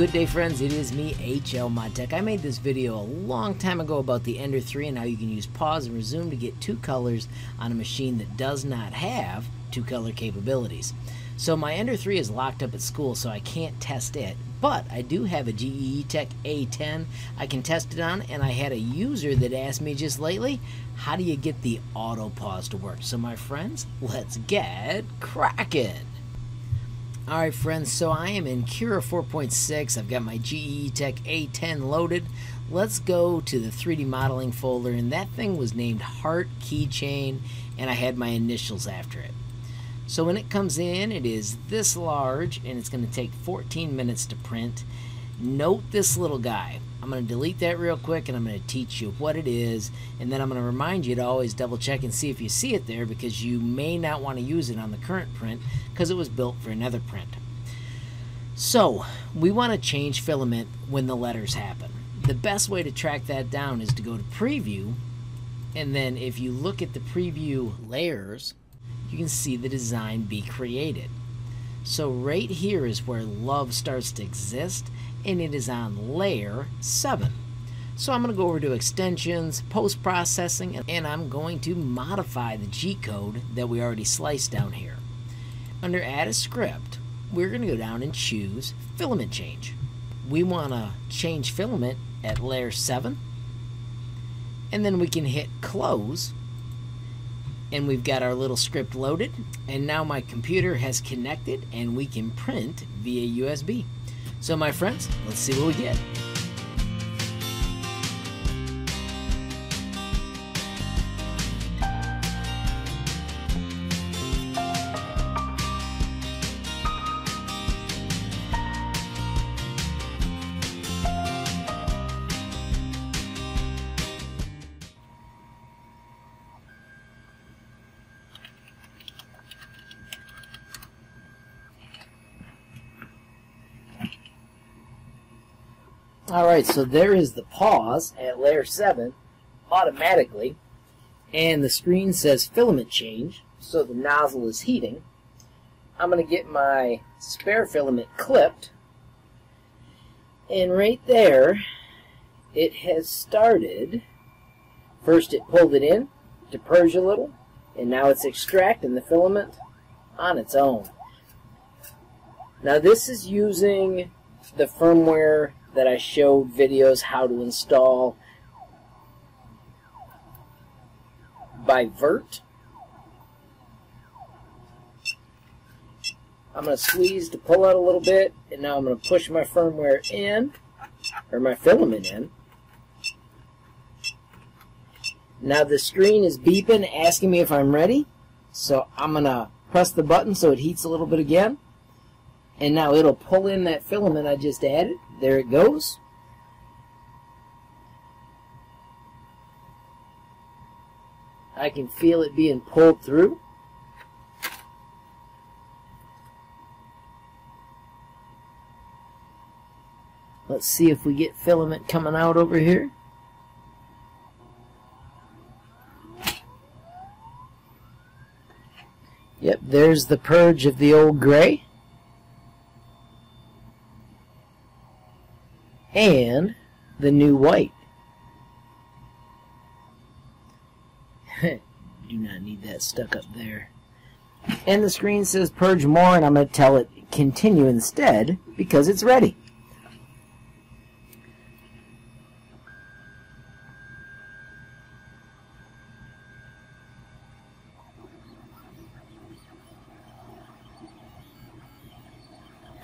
Good day friends, it is me, HL ModTech. I made this video a long time ago about the Ender 3 and how you can use pause and resume to get two colors on a machine that does not have two color capabilities. So my Ender 3 is locked up at school so I can't test it, but I do have a Geeetech A10 I can test it on and I had a user that asked me just lately, how do you get the auto pause to work? So my friends, let's get cracking. Alright friends, so I am in Cura 4.6. I've got my Geeetech A10 loaded. Let's go to the 3D modeling folder and that thing was named Heart Keychain and I had my initials after it. So when it comes in, it is this large and it's going to take 14 minutes to print. Note this little guy. I'm going to delete that real quick and I'm going to teach you what it is and then I'm going to remind you to always double check and see if you see it there because you may not want to use it on the current print because it was built for another print. So we want to change filament when the letters happen. The best way to track that down is to go to preview and then if you look at the preview layers you can see the design be created. So right here is where love starts to exist and it is on layer 7. So I'm going to go over to extensions, post-processing, and I'm going to modify the G-code that we already sliced down here. Under add a script, we're going to go down and choose filament change. We want to change filament at layer 7, and then we can hit close and we've got our little script loaded and now my computer has connected and we can print via USB. So my friends, let's see what we get. Alright, so there is the pause at layer 7 automatically, and the screen says filament change, so the nozzle is heating. I'm going to get my spare filament clipped, and right there, it has started. First it pulled it in to purge a little, and now it's extracting the filament on its own. Now this is using the firmware that I showed videos how to install by Vert. I'm going to squeeze to pull out a little bit, and now I'm going to push my firmware in, or my filament in. Now the screen is beeping, asking me if I'm ready, so I'm going to press the button so it heats a little bit again. And now it'll pull in that filament I just added. There it goes. I can feel it being pulled through. Let's see if we get filament coming out over here. Yep, there's the purge of the old gray. And the new white. Do not need that stuck up there. And the screen says purge more, and I'm going to tell it continue instead because it's ready.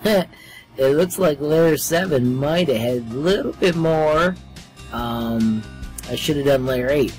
it looks like layer 7 might have had a little bit more. Um, I should have done layer 8.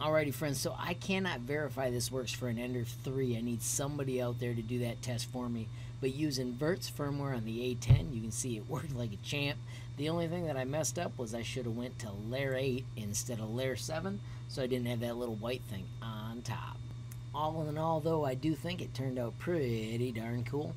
Alrighty friends, so I cannot verify this works for an Ender 3. I need somebody out there to do that test for me. But using Vert's firmware on the A10, you can see it worked like a champ. The only thing that I messed up was I should have went to layer 8 instead of layer 7, so I didn't have that little white thing on top. All in all, though, I do think it turned out pretty darn cool.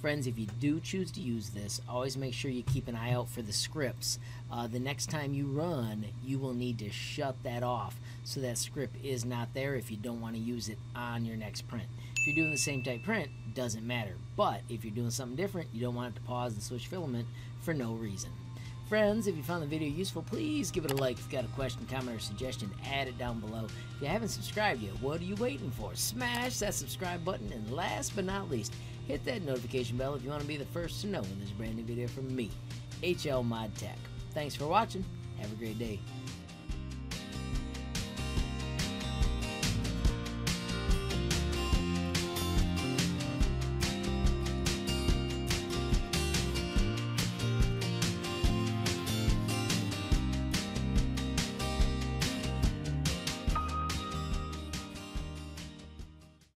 Friends, if you do choose to use this, always make sure you keep an eye out for the scripts. Uh, the next time you run, you will need to shut that off so that script is not there if you don't want to use it on your next print. If you're doing the same type print, doesn't matter. But if you're doing something different, you don't want it to pause and switch filament for no reason. Friends, if you found the video useful, please give it a like. If you've got a question, comment, or suggestion, add it down below. If you haven't subscribed yet, what are you waiting for? Smash that subscribe button, and last but not least, hit that notification bell if you want to be the first to know when there's a brand new video from me, HL Mod Tech. Thanks for watching. Have a great day.